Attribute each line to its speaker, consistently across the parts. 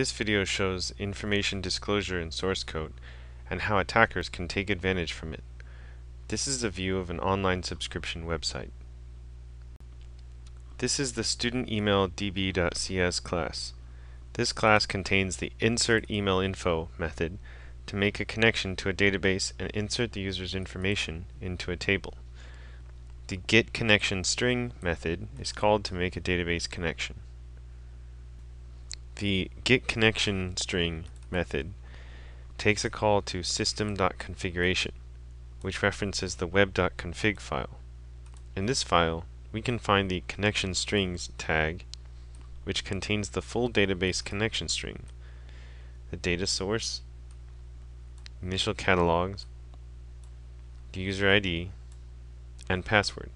Speaker 1: This video shows information disclosure in source code and how attackers can take advantage from it. This is a view of an online subscription website. This is the student email db.cs class. This class contains the insert email info method to make a connection to a database and insert the user's information into a table. The get connection string method is called to make a database connection. The getConnection string method takes a call to system.configuration, which references the web.config file. In this file, we can find the connection strings tag, which contains the full database connection string, the data source, initial catalogs, the user ID, and password.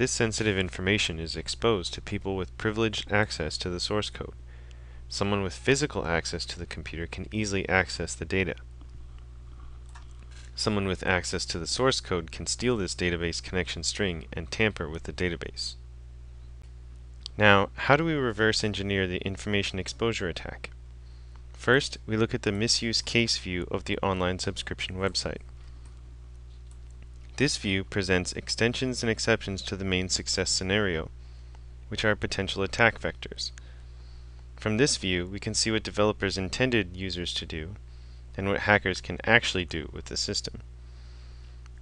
Speaker 1: This sensitive information is exposed to people with privileged access to the source code. Someone with physical access to the computer can easily access the data. Someone with access to the source code can steal this database connection string and tamper with the database. Now, how do we reverse engineer the information exposure attack? First, we look at the misuse case view of the online subscription website. This view presents extensions and exceptions to the main success scenario, which are potential attack vectors. From this view, we can see what developers intended users to do, and what hackers can actually do with the system.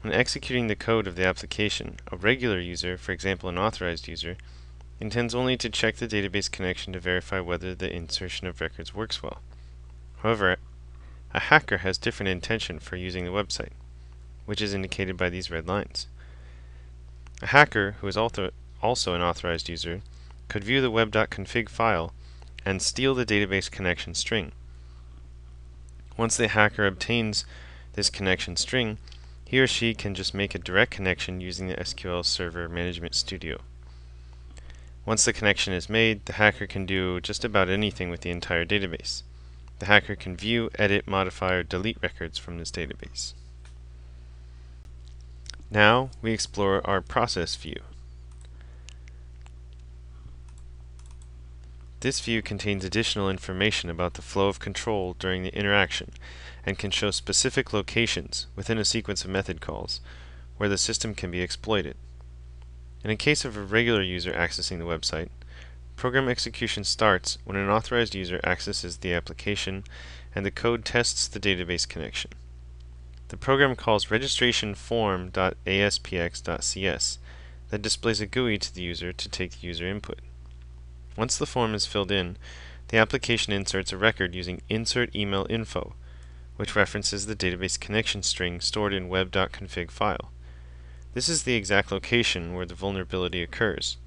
Speaker 1: When executing the code of the application, a regular user, for example an authorized user, intends only to check the database connection to verify whether the insertion of records works well. However, a hacker has different intention for using the website which is indicated by these red lines. A hacker, who is also an authorized user, could view the web.config file and steal the database connection string. Once the hacker obtains this connection string, he or she can just make a direct connection using the SQL Server Management Studio. Once the connection is made, the hacker can do just about anything with the entire database. The hacker can view, edit, modify, or delete records from this database. Now we explore our process view. This view contains additional information about the flow of control during the interaction and can show specific locations within a sequence of method calls where the system can be exploited. In a case of a regular user accessing the website, program execution starts when an authorized user accesses the application and the code tests the database connection. The program calls registrationform.aspx.cs that displays a GUI to the user to take the user input. Once the form is filled in, the application inserts a record using insert email info, which references the database connection string stored in web.config file. This is the exact location where the vulnerability occurs.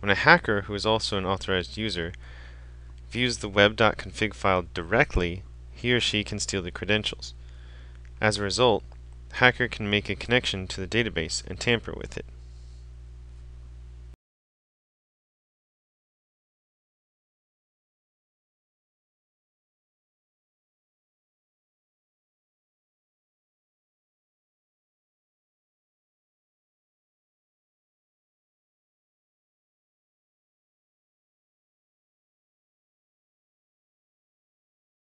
Speaker 1: When a hacker, who is also an authorized user, views the web.config file directly, he or she can steal the credentials. As a result, hacker can make a connection to the database and tamper with it.